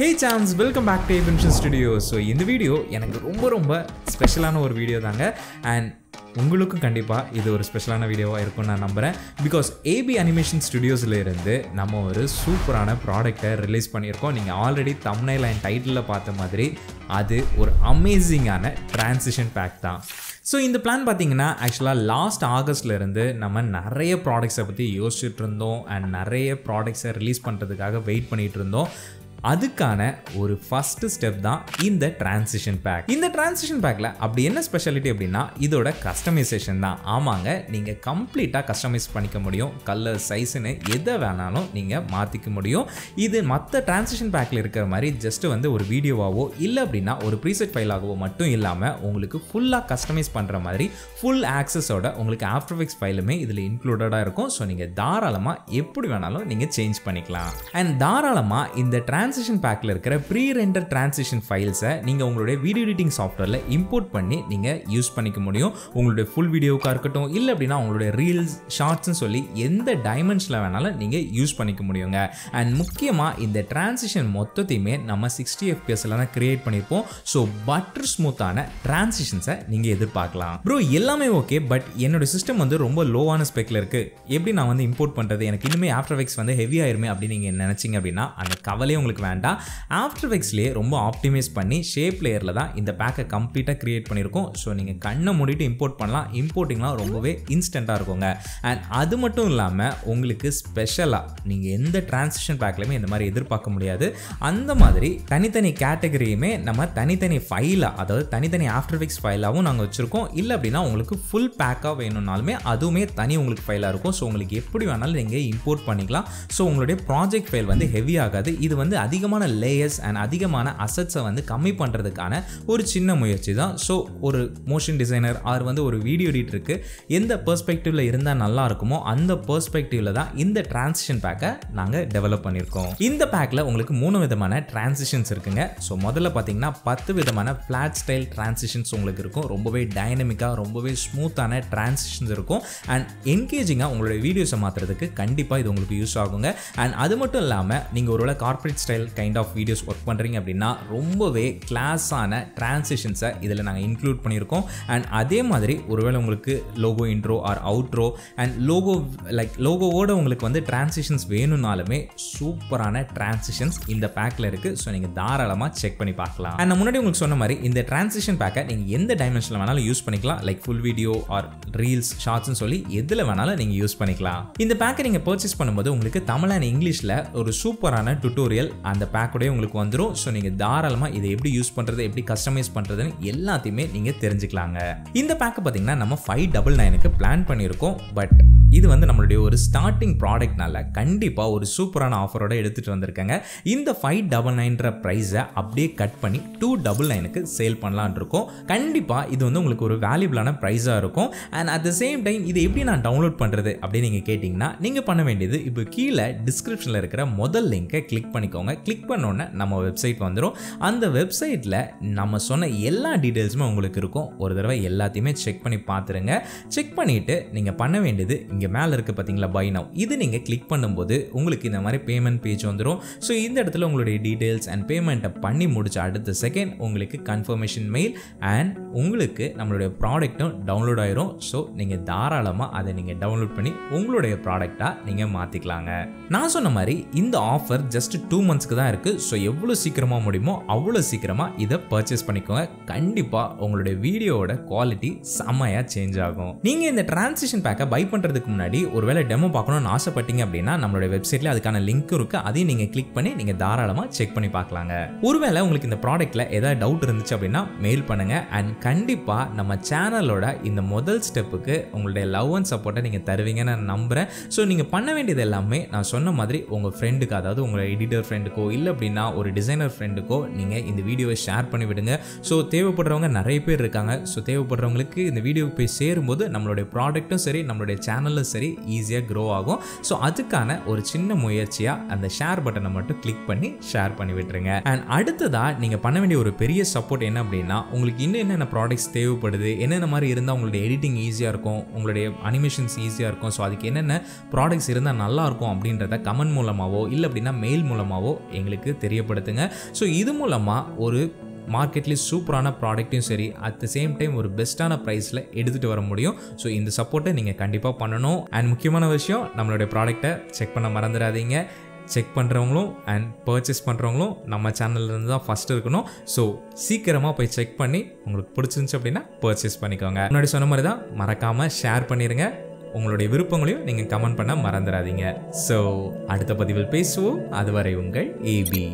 Hey chance welcome back to Inshan studio so இந்த video எனக்கு ரொம்ப ரொம்ப ஸ்பெஷலான ஒரு வீடியோ தாங்க. அண்ட் உங்களுக்கும் கண்டிப்பாக இது ஒரு ஸ்பெஷலான வீடியோவாக இருக்கும்னு நான் நம்புகிறேன் பிகாஸ் ஏபி அனிமேஷன் ஸ்டுடியோஸில் இருந்து நம்ம ஒரு சூப்பரான ப்ராடக்டை ரிலீஸ் பண்ணியிருக்கோம். நீங்கள் ஆல்ரெடி தமிழில் அண்ட் டைட்டிலில் பார்த்த மாதிரி அது ஒரு அமேசிங்கான டிரான்சிஷன் பேக் தான். ஸோ இந்த பிளான் பார்த்தீங்கன்னா ஆக்சுவலாக லாஸ்ட் ஆகஸ்ட்லேருந்து நம்ம நிறைய ப்ராடக்ட்ஸை பற்றி யோசிச்சுட்டு இருந்தோம். அண்ட் நிறைய ப்ராடக்ட்ஸை ரிலீஸ் பண்ணுறதுக்காக வெயிட் பண்ணிகிட்டு இருந்தோம். அதுக்கான ஒரு ஃபஸ்ட்டு ஸ்டெப் தான் இந்த டிரான்சிஷன் பேக் இந்த டிரான்சிஷன் பேக்கில் அப்படி என்ன ஸ்பெஷாலிட்டி அப்படின்னா இதோட கஸ்டமைசேஷன் தான். ஆமாங்க நீங்கள் கம்ப்ளீட்டாக கஸ்டமைஸ் பண்ணிக்க முடியும். கலர் சைஸுன்னு எதை வேணாலும் நீங்கள் மாற்றிக்க முடியும். இது மற்ற டிரான்சிஷன் பேக்கில் இருக்கிற மாதிரி ஜஸ்ட் வந்து ஒரு வீடியோவாவோ இல்லை அப்படின்னா ஒரு ப்ரீசெட் ஃபைலாகவோ மட்டும் இல்லாமல் உங்களுக்கு ஃபுல்லாக கஸ்டமைஸ் பண்ணுற மாதிரி ஃபுல் ஆக்சஸோட உங்களுக்கு ஆஃப்டர் எஃபெக்ட்ஸ் ஃபைலுமே இதில் இன்க்ளூடடாக இருக்கும். ஸோ நீங்கள் தாராளமாக எப்படி வேணாலும் நீங்கள் சேஞ்ச் பண்ணிக்கலாம். அண்ட் தாராளமாக இந்த டிரான்சிஷன் பேக்கில் இருக்கிற ப்ரீ ரெண்டர் டிரான்சிஷன் ஃபைல்ஸை நீங்கள் உங்களுடைய வீடியோ எடிட்டிங் சாஃப்ட்வேரில் இம்போர்ட் பண்ணி நீங்கள் யூஸ் பண்ணிக்க முடியும். உங்களுடைய ஃபுல் வீடியோவுக்காக இருக்கட்டும் இல்லை அப்படின்னா உங்களுடைய ரீல்ஸ் ஷார்ட்ஸ்னு சொல்லி எந்த டைமென்ஷனில் வேணாலும் நீங்கள் யூஸ் பண்ணிக்க முடியுங்க. அண்ட் முக்கியமாக இந்த டிரான்சிஷன் மொத்தத்தையுமே நம்ம சிக்ஸ்டி எஃபிஎஸ்ல தான் கிரியேட் பண்ணியிருப்போம் ஸோ பட்டர் ஸ்மூத்தான டிரான்சிஷன்ஸை நீங்கள் எதிர்பார்க்கலாம். ப்ரோ எல்லாமே ஓகே பட் என்னோட சிஸ்டம் வந்து ரொம்ப லோவான ஸ்பெக்கில் இருக்குது எப்படி நான் வந்து இம்போர்ட் பண்ணுறது எனக்கு இன்னுமே ஆஃப்டர் எஃபெக்ட்ஸ் வந்து ஹெவி ஆயிருமே அப்படின்னு நீங்கள் நினச்சிங்க அப்படின்னா அந்த கவலையே உங்களுக்கு வேண்டாம். ஆஃப்டர் எஃபெக்ட்ஸ்லேயே ரொம்ப ஆப்டிமைஸ் பண்ணி ஷேப் லேயரில் தான் இந்த பேக்கை கம்ப்ளீட்டாக க்ரியேட் பண்ணியிருக்கோம். ஸோ நீங்கள் கண்ணை மூடிட்டு இம்போர்ட் பண்ணலாம். இம்போர்ட்டிங்லாம் ரொம்பவே இன்ஸ்டண்ட்டாக இருக்குங்க. அண்ட் அது மட்டும் இல்லாமல் உங்களுக்கு ஸ்பெஷலாக நீங்கள் எந்த டிரான்சிஷன் பேக்லையுமே இந்த மாதிரி எதிர்பார்க்க முடியாது. அந்த மாதிரி தனித்தனி கேட்டகரியுமே நம்ம தனித்தனி ஃபைலாக அதாவது தனித்தனி ஆஃப்டர் எஃபெக்ட்ஸ் ஃபைலாகவும் நாங்கள் வச்சுருக்கோம். இல்லை அப்படின்னா உங்களுக்கு ஃபுல் பேக்காக வேணும்னாலுமே அதுவுமே தனி உங்களுக்கு ஃபைலாக இருக்கும். ஸோ உங்களுக்கு எப்படி வேணாலும் நீங்கள் இம்போர்ட் பண்ணிக்கலாம். ஸோ உங்களுடைய ப்ராஜெக்ட் ஃபைல் வந்து ஹெவி ஆகாது. இது வந்து அதிகமான லேயர்ஸ் அண்ட் அதிகமான அசட்ஸை வந்து கம்மி பண்ணுறதுக்கான ஒரு சின்ன முயற்சி தான். ஸோ ஒரு மோஷன் டிசைனர் ஆர் வந்து ஒரு வீடியோ எடிட்டருக்கு எந்த பெர்ஸ்பெக்டிவ்ல இருந்தால் நல்லா இருக்குமோ அந்த பெர்ஸ்பெக்டிவ்ல தான் இந்த டிரான்சிஷன் பேக்கை நாங்கள் டெவலப் பண்ணியிருக்கோம் இந்த பேக்கில் உங்களுக்கு மூணு விதமான டிரான்சிஷன்ஸ் இருக்குங்க. ஸோ முதல்ல பார்த்தீங்கன்னா பத்து விதமான ஃப்ளாட் ஸ்டைல் டிரான்சிஷன்ஸ் உங்களுக்கு இருக்கும். ரொம்பவே டைனமிக்காக ரொம்பவே ஸ்மூத்தான டிரான்சிஷன்ஸ் இருக்கும். அண்ட் என்கேஜிங்காக உங்களுடைய வீடியோஸை மாற்றுறதுக்கு கண்டிப்பாக இது உங்களுக்கு யூஸ் ஆகுங்க. அண்ட் அது மட்டும் இல்லாமல் நீங்கள் ஒருவேளை corporate style kind of videos work பண்ணுறீங்க அப்படின்னா ரொம்பவே கிளாஸான டிரான்சிஷன்ஸை இதில் நாங்கள் இன்க்ளூட் பண்ணியிருக்கோம். அண்ட் அதே மாதிரி ஒருவேளை உங்களுக்கு logo intro or outro and logo like லோகோவோட உங்களுக்கு வந்து டிரான்சிஷன்ஸ் வேணும்னாலுமே சூப்பரான டிரான்சிஷன்ஸ் இந்த பேக்கில் இருக்குது ஸோ நீங்கள் தாராளமாக செக் பண்ணி பார்க்கலாம். அண்ட் முன்னாடி உங்களுக்கு சொன்ன மாதிரி இந்த டிரான்சிஷன் பேக்கை நீங்கள் எந்த டைமென்ஷனில் வேணாலும் யூஸ் பண்ணிக்கலாம். Like full video or reels ஷார்ட்ஸ்னு சொல்லி எதில் வேணாலும் நீங்கள் யூஸ் பண்ணிக்கலாம். இந்த பேக்கை நீங்கள் பர்ச்சேஸ் பண்ணும்போது உங்களுக்கு தமிழ் அண்ட் இங்கிலீஷில் ஒரு சூப்பரான டுட்டோரியல் அந்த பேக்கோடய உங்களுக்கு வந்துடும் ஸோ நீங்கள் தாராளமாக இதை எப்படி யூஸ் பண்ணுறது எப்படி கஸ்டமைஸ் பண்ணுறதுன்னு எல்லாத்தையுமே நீங்கள் தெரிஞ்சுக்கலாங்க. இந்த பேக்கை பார்த்தீங்கன்னா நம்ம ஃபைவ் டபுள் நைனுக்கு பிளான் பண்ணியிருக்கோம். பட் இது வந்து நம்மளுடைய ஒரு ஸ்டார்டிங் ப்ராடக்ட்னால கண்டிப்பாக ஒரு சூப்பரான ஆஃபரோட எடுத்துகிட்டு வந்திருக்காங்க. இந்த ஃபைவ் டபுள் நைன்ற ப்ரைஸை அப்படியே கட் பண்ணி டூ டபுள் நைனுக்கு சேல் பண்ணலான் இருக்கோம். கண்டிப்பாக இது வந்து உங்களுக்கு ஒரு வேல்யூபிளான ப்ரைஸாக இருக்கும். And at the same time இது எப்படி நான் டவுன்லோட் பண்ணுறது அப்படின்னு நீங்கள் கேட்டிங்கன்னா நீங்கள் பண்ண வேண்டியது இப்போ கீழே டிஸ்கிரிப்ஷனில் இருக்கிற முதல் லிங்கை கிளிக் பண்ணிக்கோங்க. கிளிக் பண்ணோன்னே நம்ம வெப்சைட் வந்துடும் அந்த வெப்சைட்டில் நம்ம சொன்ன எல்லா டீட்டெயில்ஸுமே உங்களுக்கு இருக்கும். ஒரு தடவை எல்லாத்தையுமே செக் பண்ணி பார்த்துருங்க. செக் பண்ணிவிட்டு நீங்கள் பண்ண வேண்டியது இங்கே மேலே இருக்குது பார்த்தீங்களா? பை நவ் இது நீங்கள் கிளிக் பண்ணும்போது உங்களுக்கு இந்த மாதிரி பேமெண்ட் பேஜ் வந்துடும் ஸோ இந்த இடத்துல உங்களுடைய டீட்டெயில்ஸ் அண்ட் பேமெண்ட்டை பண்ணி முடிச்ச அடுத்த செகண்ட் உங்களுக்கு கன்ஃபர்மேஷன் மெயில் அண்ட் உங்களுக்கு நம்மளுடைய ப்ராடக்ட்டும் டவுன்லோட் ஆயிரும். ஸோ நீங்கள் தாராளமாக அதை நீங்கள் டவுன்லோட் பண்ணி உங்களுடைய ப்ராடக்டாக நீங்கள் மாற்றிக்கலாங்க நான் சொன்ன மாதிரி இந்த ஆஃபர் ஜஸ்ட் டூ மந்த்ஸ்க்கு தான் இருக்குது ஸோ எவ்வளோ சீக்கிரமாக முடியுமோ அவ்வளோ சீக்கிரமாக இதை பர்ச்சேஸ் பண்ணிக்கோங்க. கண்டிப்பாக உங்களுடைய வீடியோவோட குவாலிட்டி செம்மையாக சேஞ்ச் ஆகும். நீங்கள் இந்த டிரான்சிஷன் பேக்கை பை பண்ணுறதுக்கு முன்னாடி ஒருவேளை டெமோ பார்க்கணும்னு ஆசைப்பட்டீங்க அப்படின்னா நம்மளோட வெப்சைட்ல அதுக்கான லிங்க் இருக்கு. அதையும் நீங்க கிளிக் பண்ணி நீங்க தாராளமா செக் பண்ணி பார்க்கலாங்க. ஒருவேளை உங்களுக்கு இந்த ப்ராடக்ட்ல ஏதாவது டவுட் இருந்துச்சு அப்படின்னா மெயில் பண்ணுங்க. அண்ட் கண்டிப்பா நம்ம சேனலோட இந்த முதல் ஸ்டெப்புக்கு உங்களுடைய லவ் அண்ட் சப்போர்ட்டை நீங்க தருவீங்கன்னு நான் நம்புறேன். ஸோ நீங்க பண்ண வேண்டியது எல்லாமே நான் சொன்ன மாதிரி உங்க ஃப்ரெண்டுக்கு அதாவது உங்கள் எடிட்டர் ஃப்ரெண்டுக்கோ இல்லை அப்படின்னா ஒரு டிசைனர் ஃப்ரெண்டுக்கோ நீங்க இந்த வீடியோவை ஷேர் பண்ணி விடுங்க. ஸோ தேவைப்படுறவங்க நிறைய பேர் இருக்காங்க. ஸோ தேவைப்படுறவங்களுக்கு இந்த வீடியோ போய் சேரும்போது நம்மளுடைய ப்ராடக்ட்டும் சரி நம்மளுடைய சேனலில் சேனலும் சரி ஈஸியாக க்ரோ ஆகும். ஸோ அதுக்கான ஒரு சின்ன முயற்சியாக அந்த ஷேர் பட்டனை மட்டும் கிளிக் பண்ணி ஷேர் பண்ணி விட்டுருங்க. அண்ட் அடுத்ததாக நீங்கள் பண்ண வேண்டிய ஒரு பெரிய சப்போர்ட் என்ன அப்படின்னா உங்களுக்கு இன்னும் என்னென்ன ப்ராடக்ட்ஸ் தேவைப்படுது என்னென்ன மாதிரி இருந்தால் உங்களுடைய எடிட்டிங் ஈஸியாக இருக்கும் உங்களுடைய அனிமேஷன்ஸ் ஈஸியாக இருக்கும் ஸோ அதுக்கு என்னென்ன ப்ராடக்ட்ஸ் இருந்தால் நல்லா இருக்கும் அப்படின்றத கமெண்ட் மூலமாகவோ இல்லை அப்படின்னா மெயில் மூலமாகவோ எங்களுக்கு தெரியப்படுத்துங்க. ஸோ இது மூலமாக ஒரு மார்க்கெட்லேயே சூப்பரான ப்ராடக்ட்டையும் சரி அட் த சேம் டைம் ஒரு பெஸ்ட்டான ப்ரைஸில் எடுத்துகிட்டு வர முடியும். ஸோ இந்த சப்போர்ட்டை நீங்கள் கண்டிப்பாக பண்ணணும். அண்ட் முக்கியமான விஷயம் நம்மளுடைய ப்ராடக்ட்டை செக் பண்ண மறந்துடாதீங்க. செக் பண்ணுறவங்களும் அண்ட் பர்ச்சேஸ் பண்ணுறவங்களும் நம்ம சேனல்லேருந்து தான் ஃபஸ்ட்டு இருக்கணும். ஸோ சீக்கிரமாக போய் செக் பண்ணி உங்களுக்கு பிடிச்சிருந்துச்சு அப்படின்னா பர்ச்சேஸ் பண்ணிக்கோங்க. முன்னாடி சொன்ன மாதிரி தான் மறக்காமல் ஷேர் பண்ணிடுங்க உங்களுடைய விருப்பங்களையும் நீங்கள் கமெண்ட் பண்ண மறந்துடாதீங்க. ஸோ அடுத்த பதிவில் பேசுவோம். அதுவரை உங்கள் ஏபி